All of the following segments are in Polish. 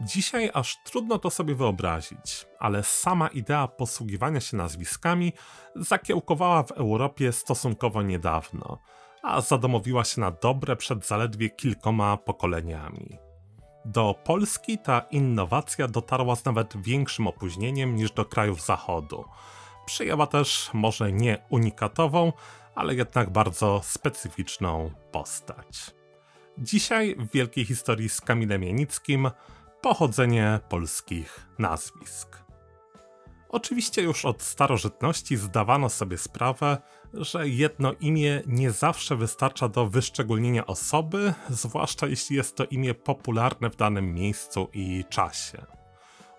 Dzisiaj aż trudno to sobie wyobrazić, ale sama idea posługiwania się nazwiskami zakiełkowała w Europie stosunkowo niedawno, a zadomowiła się na dobre przed zaledwie kilkoma pokoleniami. Do Polski ta innowacja dotarła z nawet większym opóźnieniem niż do krajów zachodu. Przyjęła też może nie unikatową, ale jednak bardzo specyficzną postać. Dzisiaj w wielkiej historii z Kamilem Janickim pochodzenie polskich nazwisk. Oczywiście już od starożytności zdawano sobie sprawę, że jedno imię nie zawsze wystarcza do wyszczególnienia osoby, zwłaszcza jeśli jest to imię popularne w danym miejscu i czasie.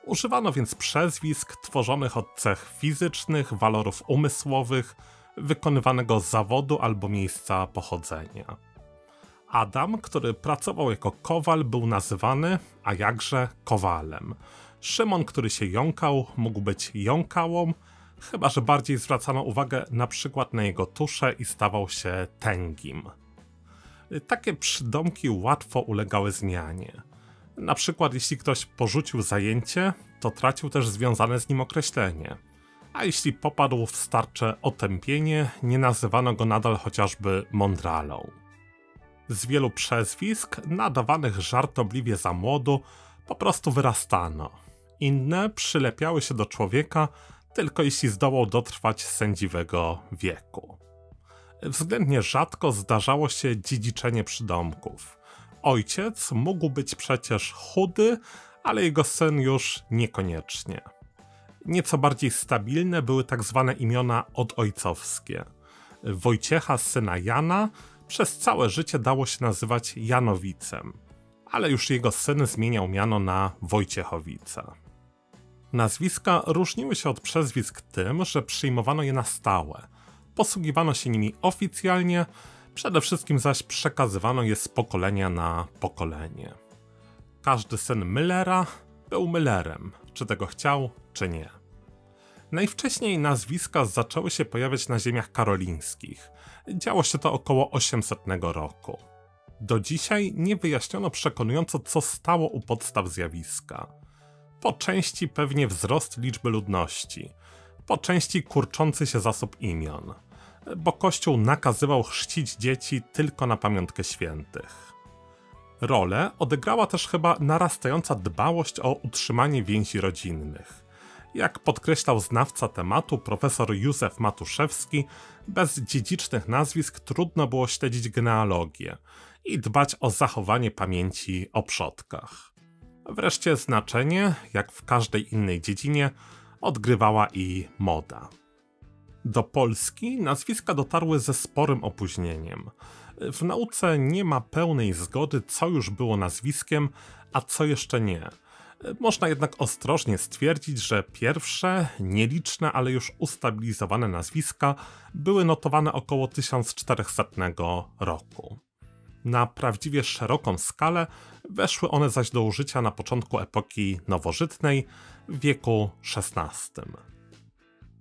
Używano więc przezwisk tworzonych od cech fizycznych, walorów umysłowych, wykonywanego zawodu albo miejsca pochodzenia. Adam, który pracował jako kowal, był nazywany, a jakże, kowalem. Szymon, który się jąkał, mógł być jąkałą, chyba że bardziej zwracano uwagę na przykład na jego tusze i stawał się tęgim. Takie przydomki łatwo ulegały zmianie. Na przykład jeśli ktoś porzucił zajęcie, to tracił też związane z nim określenie. A jeśli popadł w starcze otępienie, nie nazywano go nadal chociażby mądralą. Z wielu przezwisk, nadawanych żartobliwie za młodu, po prostu wyrastano. Inne przylepiały się do człowieka tylko jeśli zdołał dotrwać sędziwego wieku. Względnie rzadko zdarzało się dziedziczenie przydomków. Ojciec mógł być przecież chudy, ale jego syn już niekoniecznie. Nieco bardziej stabilne były tak zwane imiona odojcowskie. Wojciecha syna Jana przez całe życie dało się nazywać Janowicem, ale już jego syn zmieniał miano na Wojciechowica. Nazwiska różniły się od przezwisk tym, że przyjmowano je na stałe, posługiwano się nimi oficjalnie, przede wszystkim zaś przekazywano je z pokolenia na pokolenie. Każdy syn Müllera był Müllerem, czy tego chciał, czy nie. Najwcześniej nazwiska zaczęły się pojawiać na ziemiach karolińskich. Działo się to około 800 roku. Do dzisiaj nie wyjaśniono przekonująco, co stało u podstaw zjawiska. Po części pewnie wzrost liczby ludności, po części kurczący się zasób imion, bo Kościół nakazywał chrzcić dzieci tylko na pamiątkę świętych. Rolę odegrała też chyba narastająca dbałość o utrzymanie więzi rodzinnych. Jak podkreślał znawca tematu profesor Józef Matuszewski, bez dziedzicznych nazwisk trudno było śledzić genealogię i dbać o zachowanie pamięci o przodkach. Wreszcie znaczenie, jak w każdej innej dziedzinie, odgrywała i moda. Do Polski nazwiska dotarły ze sporym opóźnieniem. W nauce nie ma pełnej zgody, co już było nazwiskiem, a co jeszcze nie. Można jednak ostrożnie stwierdzić, że pierwsze, nieliczne, ale już ustabilizowane nazwiska były notowane około 1400 roku. Na prawdziwie szeroką skalę weszły one zaś do użycia na początku epoki nowożytnej w wieku XVI.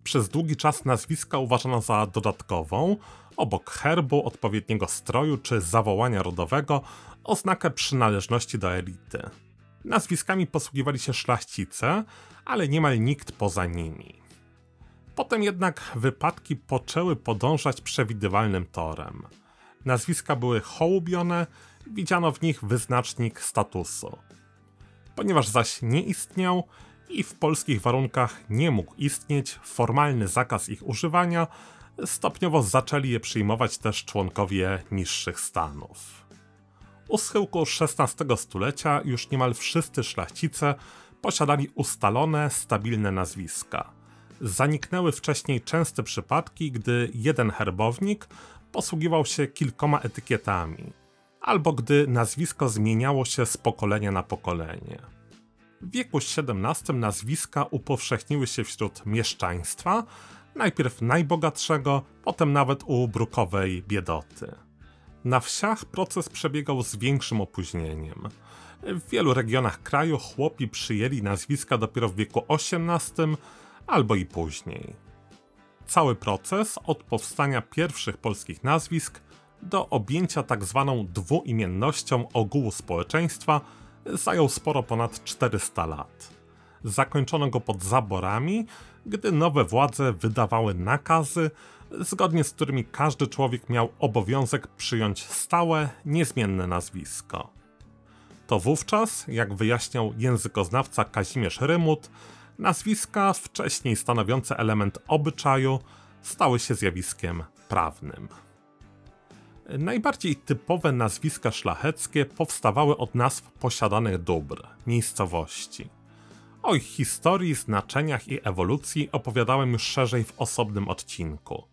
Przez długi czas nazwiska uważano za dodatkową, obok herbu, odpowiedniego stroju czy zawołania rodowego, oznakę przynależności do elity. Nazwiskami posługiwali się szlachcice, ale niemal nikt poza nimi. Potem jednak wypadki poczęły podążać przewidywalnym torem. Nazwiska były hołubione, widziano w nich wyznacznik statusu. Ponieważ zaś nie istniał i w polskich warunkach nie mógł istnieć formalny zakaz ich używania, stopniowo zaczęli je przyjmować też członkowie niższych stanów. U schyłku XVI stulecia już niemal wszyscy szlachcice posiadali ustalone, stabilne nazwiska. Zaniknęły wcześniej częste przypadki, gdy jeden herbownik posługiwał się kilkoma etykietami, albo gdy nazwisko zmieniało się z pokolenia na pokolenie. W wieku XVII nazwiska upowszechniły się wśród mieszczaństwa, najpierw najbogatszego, potem nawet u brukowej biedoty. Na wsiach proces przebiegał z większym opóźnieniem. W wielu regionach kraju chłopi przyjęli nazwiska dopiero w wieku XVIII albo i później. Cały proces od powstania pierwszych polskich nazwisk do objęcia tak zwaną dwuimiennością ogółu społeczeństwa zajął sporo ponad 400 lat. Zakończono go pod zaborami, gdy nowe władze wydawały nakazy, zgodnie z którymi każdy człowiek miał obowiązek przyjąć stałe, niezmienne nazwisko. To wówczas, jak wyjaśniał językoznawca Kazimierz Rymut, nazwiska wcześniej stanowiące element obyczaju stały się zjawiskiem prawnym. Najbardziej typowe nazwiska szlacheckie powstawały od nazw posiadanych dóbr, miejscowości. O ich historii, znaczeniach i ewolucji opowiadałem już szerzej w osobnym odcinku.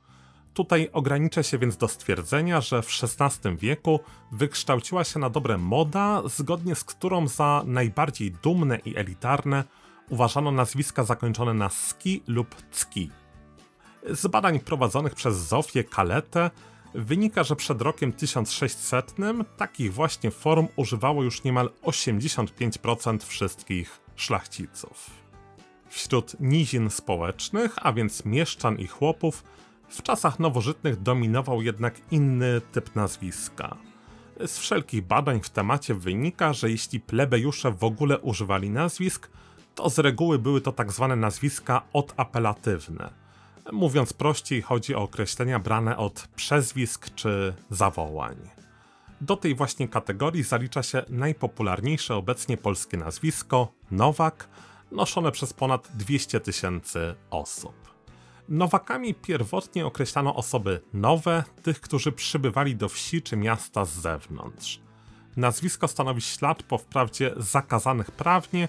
Tutaj ograniczę się więc do stwierdzenia, że w XVI wieku wykształciła się na dobre moda, zgodnie z którą za najbardziej dumne i elitarne uważano nazwiska zakończone na ski lub cki. Z badań prowadzonych przez Zofię Kaletę wynika, że przed rokiem 1600 takich właśnie form używało już niemal 85% wszystkich szlachciców. Wśród nizin społecznych, a więc mieszczan i chłopów, w czasach nowożytnych dominował jednak inny typ nazwiska. Z wszelkich badań w temacie wynika, że jeśli plebejusze w ogóle używali nazwisk, to z reguły były to tak zwane nazwiska odapelatywne. Mówiąc prościej, chodzi o określenia brane od przezwisk czy zawołań. Do tej właśnie kategorii zalicza się najpopularniejsze obecnie polskie nazwisko Nowak, noszone przez ponad 200 tysięcy osób. Nowakami pierwotnie określano osoby nowe, tych, którzy przybywali do wsi czy miasta z zewnątrz. Nazwisko stanowi ślad po wprawdzie zakazanych prawnie,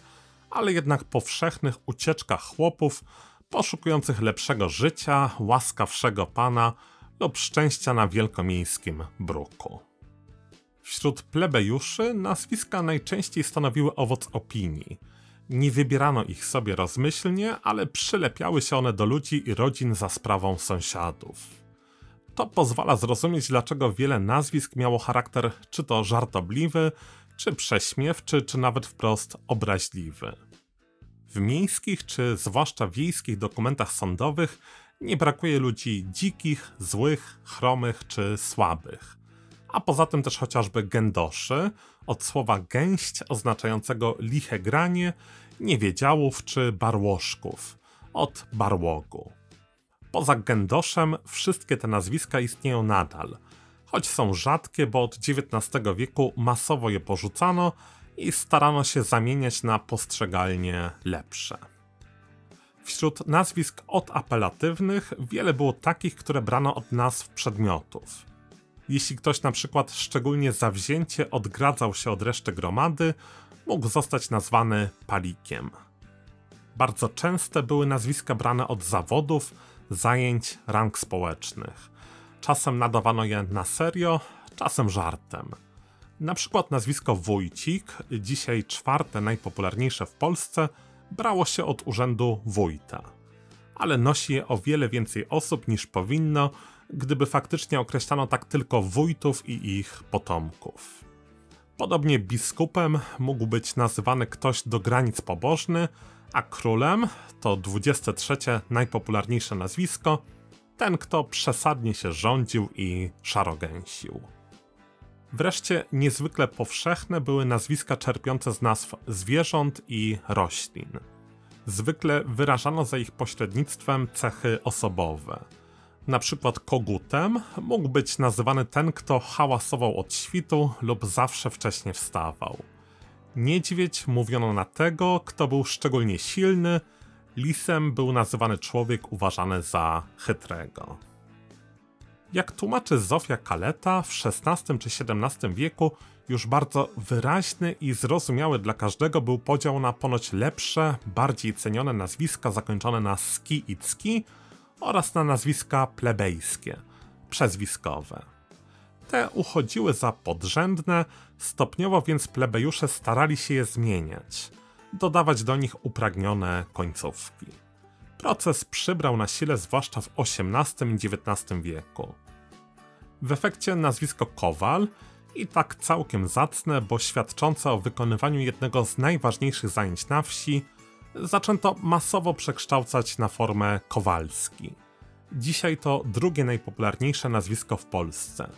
ale jednak powszechnych ucieczkach chłopów poszukujących lepszego życia, łaskawszego pana lub szczęścia na wielkomiejskim bruku. Wśród plebejuszy nazwiska najczęściej stanowiły owoc opinii. Nie wybierano ich sobie rozmyślnie, ale przylepiały się one do ludzi i rodzin za sprawą sąsiadów. To pozwala zrozumieć, dlaczego wiele nazwisk miało charakter czy to żartobliwy, czy prześmiewczy, czy nawet wprost obraźliwy. W miejskich czy zwłaszcza wiejskich dokumentach sądowych nie brakuje ludzi dzikich, złych, chromych czy słabych a poza tym też chociażby gędoszy, od słowa gęść oznaczającego liche granie, niewiedziałów czy barłoszków, od barłogu. Poza gędoszem wszystkie te nazwiska istnieją nadal, choć są rzadkie, bo od XIX wieku masowo je porzucano i starano się zamieniać na postrzegalnie lepsze. Wśród nazwisk odapelatywnych wiele było takich, które brano od nazw przedmiotów. Jeśli ktoś na przykład szczególnie zawzięcie odgradzał się od reszty gromady, mógł zostać nazwany palikiem. Bardzo częste były nazwiska brane od zawodów, zajęć, rang społecznych. Czasem nadawano je na serio, czasem żartem. Na przykład nazwisko Wójcik, dzisiaj czwarte najpopularniejsze w Polsce, brało się od urzędu wójta. Ale nosi je o wiele więcej osób niż powinno, gdyby faktycznie określano tak tylko wójtów i ich potomków. Podobnie biskupem mógł być nazywany ktoś do granic pobożny, a królem to 23 najpopularniejsze nazwisko ten, kto przesadnie się rządził i szarogęsił. Wreszcie niezwykle powszechne były nazwiska czerpiące z nazw zwierząt i roślin. Zwykle wyrażano za ich pośrednictwem cechy osobowe – na przykład kogutem mógł być nazywany ten, kto hałasował od świtu lub zawsze wcześnie wstawał. Niedźwiedź mówiono na tego, kto był szczególnie silny, lisem był nazywany człowiek uważany za chytrego. Jak tłumaczy Zofia Kaleta, w XVI czy XVII wieku już bardzo wyraźny i zrozumiały dla każdego był podział na ponoć lepsze, bardziej cenione nazwiska zakończone na ski i cki, oraz na nazwiska plebejskie, przezwiskowe. Te uchodziły za podrzędne, stopniowo więc plebejusze starali się je zmieniać, dodawać do nich upragnione końcówki. Proces przybrał na sile zwłaszcza w XVIII i XIX wieku. W efekcie nazwisko Kowal i tak całkiem zacne, bo świadczące o wykonywaniu jednego z najważniejszych zajęć na wsi, zaczęto masowo przekształcać na formę Kowalski. Dzisiaj to drugie najpopularniejsze nazwisko w Polsce.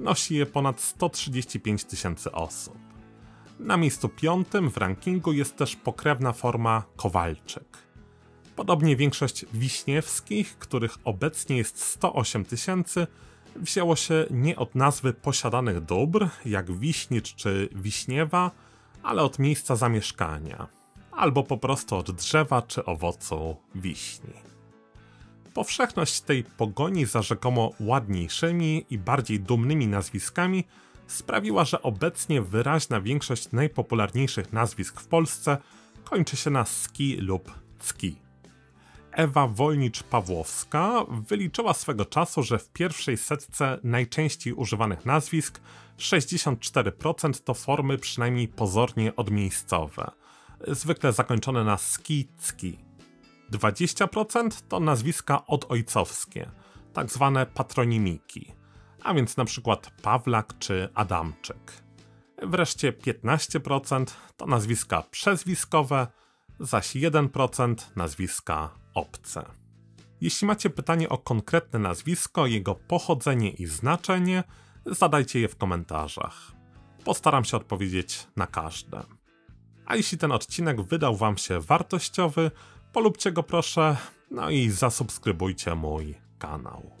Nosi je ponad 135 tysięcy osób. Na miejscu piątym w rankingu jest też pokrewna forma Kowalczyk. Podobnie większość wiśniewskich, których obecnie jest 108 tysięcy, wzięło się nie od nazwy posiadanych dóbr, jak Wiśnicz czy Wiśniewa, ale od miejsca zamieszkania, albo po prostu od drzewa czy owocu wiśni. Powszechność tej pogoni za rzekomo ładniejszymi i bardziej dumnymi nazwiskami sprawiła, że obecnie wyraźna większość najpopularniejszych nazwisk w Polsce kończy się na ski lub ski. Ewa Wolnicz-Pawłowska wyliczyła swego czasu, że w pierwszej setce najczęściej używanych nazwisk 64% to formy przynajmniej pozornie odmiejscowe, zwykle zakończone na ski-cki. 20% to nazwiska odojcowskie, tak zwane patronimiki, a więc na przykład Pawlak czy Adamczyk. Wreszcie 15% to nazwiska przezwiskowe, zaś 1% nazwiska obce. Jeśli macie pytanie o konkretne nazwisko, jego pochodzenie i znaczenie, zadajcie je w komentarzach. Postaram się odpowiedzieć na każde. A jeśli ten odcinek wydał Wam się wartościowy, polubcie go proszę, no i zasubskrybujcie mój kanał.